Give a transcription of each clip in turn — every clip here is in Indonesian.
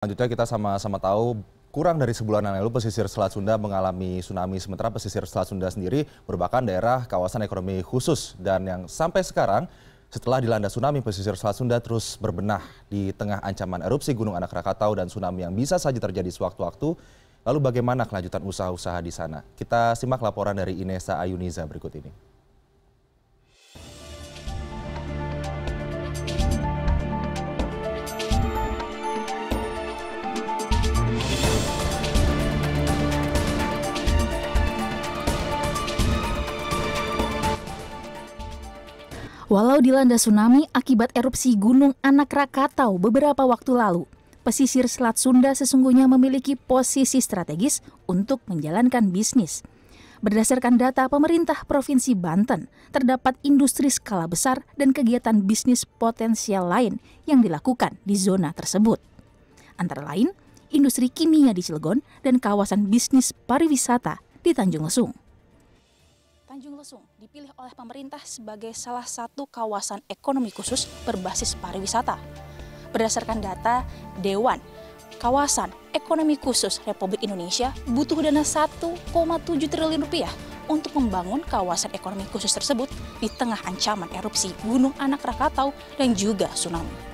Selanjutnya kita sama-sama tahu kurang dari sebulan yang lalu pesisir Selat Sunda mengalami tsunami sementara pesisir Selat Sunda sendiri merupakan daerah kawasan ekonomi khusus dan yang sampai sekarang setelah dilanda tsunami pesisir Selat Sunda terus berbenah di tengah ancaman erupsi Gunung Anak Rakatau dan tsunami yang bisa saja terjadi sewaktu-waktu. Lalu bagaimana kelanjutan usaha-usaha di sana? Kita simak laporan dari Inesa Ayuniza berikut ini. Walau dilanda tsunami akibat erupsi Gunung Anak Rakatau beberapa waktu lalu, pesisir Selat Sunda sesungguhnya memiliki posisi strategis untuk menjalankan bisnis. Berdasarkan data pemerintah Provinsi Banten, terdapat industri skala besar dan kegiatan bisnis potensial lain yang dilakukan di zona tersebut. Antara lain, industri kimia di Cilegon dan kawasan bisnis pariwisata di Tanjung Lesung. Tanjung Lesung dipilih oleh pemerintah sebagai salah satu kawasan ekonomi khusus berbasis pariwisata. Berdasarkan data Dewan Kawasan Ekonomi Khusus Republik Indonesia butuh dana 1,7 triliun rupiah untuk membangun kawasan ekonomi khusus tersebut di tengah ancaman erupsi Gunung Anak Rakatau dan juga tsunami.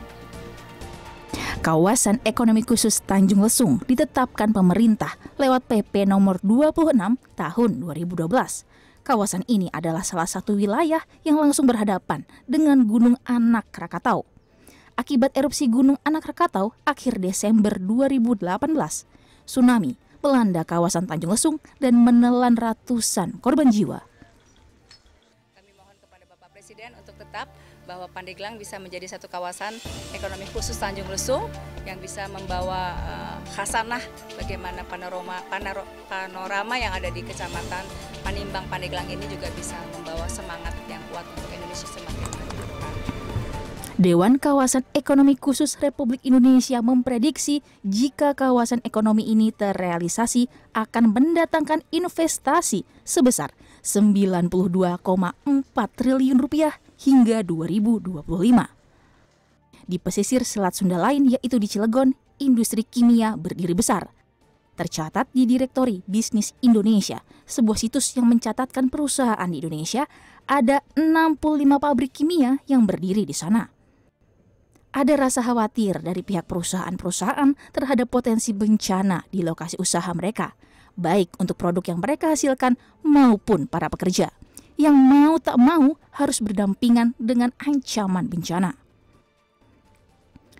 Kawasan Ekonomi Khusus Tanjung Lesung ditetapkan pemerintah lewat PP nomor 26 tahun 2012 Kawasan ini adalah salah satu wilayah yang langsung berhadapan dengan Gunung Anak Rakatau. Akibat erupsi Gunung Anak Rakatau akhir Desember 2018, tsunami melanda kawasan Tanjung Lesung dan menelan ratusan korban jiwa. Kami mohon kepada Bapak Presiden untuk tetap bahwa Pandeglang bisa menjadi satu kawasan ekonomi khusus Tanjung Lesung yang bisa membawa uh, khasanah bagaimana panorama panorama yang ada di Kecamatan Panimbang Pandeglang ini juga bisa membawa semangat yang kuat untuk Indonesia semakin maju. Dewan Kawasan Ekonomi Khusus Republik Indonesia memprediksi jika kawasan ekonomi ini terrealisasi akan mendatangkan investasi sebesar 92,4 triliun rupiah hingga 2025. Di pesisir Selat Sunda lain yaitu di Cilegon, industri kimia berdiri besar. Tercatat di Direktori Bisnis Indonesia, sebuah situs yang mencatatkan perusahaan di Indonesia, ada 65 pabrik kimia yang berdiri di sana. Ada rasa khawatir dari pihak perusahaan-perusahaan terhadap potensi bencana di lokasi usaha mereka, baik untuk produk yang mereka hasilkan maupun para pekerja yang mau tak mau harus berdampingan dengan ancaman bencana.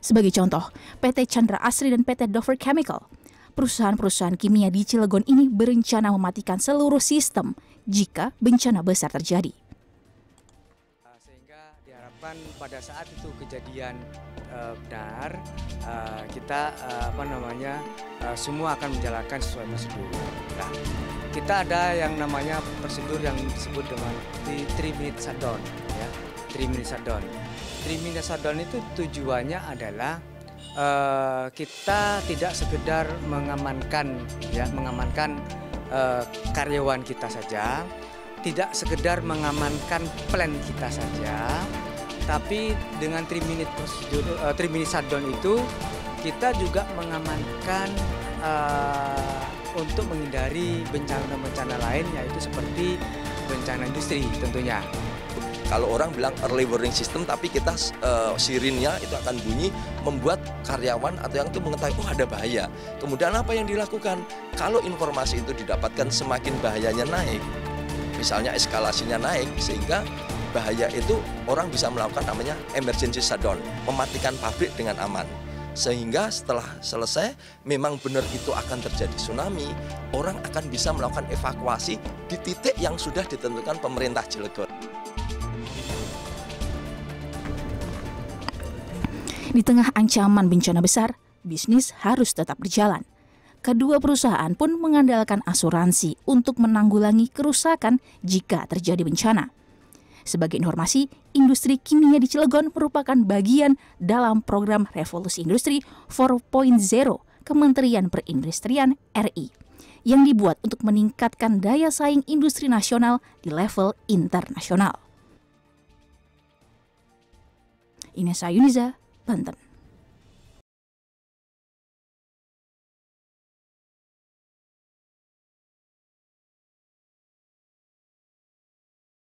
Sebagai contoh, PT Chandra Asri dan PT Dover Chemical, perusahaan-perusahaan kimia di Cilegon ini berencana mematikan seluruh sistem jika bencana besar terjadi. Sehingga diharapkan pada saat itu kejadian uh, benar, uh, kita uh, apa namanya semua akan menjalankan sesuai prosedur. Nah, kita ada yang namanya prosedur yang disebut dengan di 3 minute shutdown ya. 3 minute shutdown 3 minute shutdown itu tujuannya adalah uh, kita tidak sekedar mengamankan ya mengamankan uh, karyawan kita saja tidak sekedar mengamankan plan kita saja tapi dengan 3 minute prosedur uh, 3 minute shutdown itu kita juga mengamankan uh, untuk menghindari bencana-bencana lain yaitu seperti bencana industri tentunya. Kalau orang bilang early warning system, tapi kita uh, sirinnya itu akan bunyi membuat karyawan atau yang itu mengetahui oh ada bahaya. Kemudian apa yang dilakukan? Kalau informasi itu didapatkan semakin bahayanya naik, misalnya eskalasinya naik sehingga bahaya itu orang bisa melakukan namanya emergency shutdown, mematikan pabrik dengan aman. Sehingga setelah selesai memang benar itu akan terjadi tsunami, orang akan bisa melakukan evakuasi di titik yang sudah ditentukan pemerintah Cilegon. Di tengah ancaman bencana besar, bisnis harus tetap berjalan. Kedua perusahaan pun mengandalkan asuransi untuk menanggulangi kerusakan jika terjadi bencana. Sebagai informasi, industri kimia di Cilegon merupakan bagian dalam program Revolusi Industri 4.0 Kementerian Perindustrian RI yang dibuat untuk meningkatkan daya saing industri nasional di level internasional. Inesa Yuniza, Banten.